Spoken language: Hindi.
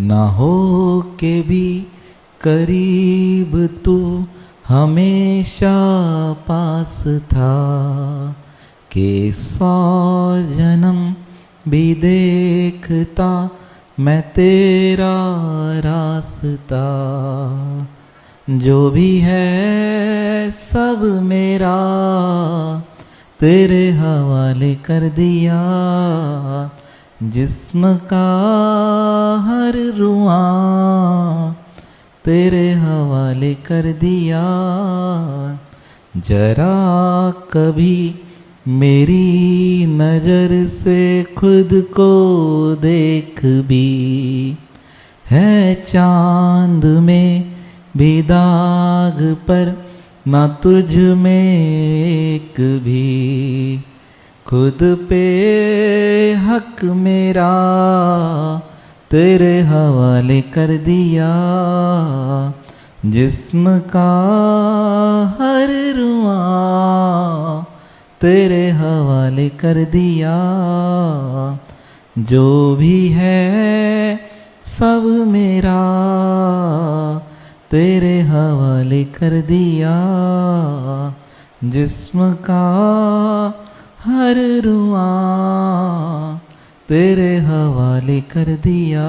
न हो के भी करीब तू हमेशा पास था। के सौ जन्म भी देखता मैं तेरा रास्ता। जो भी है सब मेरा, तेरे हवाले कर दिया। जिस्म का हर रुआ तेरे हवाले कर दिया। जरा कभी मेरी नज़र से खुद को देख भी। है चाँद में भी दाग पर, ना तुझ में एक भी। खुद पे हक मेरा, तेरे हवाले कर दिया। जिस्म का हर रुआ, तेरे हवाले कर दिया। जो भी है सब मेरा, तेरे हवाले कर दिया। जिस्म का हर रुआ तेरे हवाले कर दिया।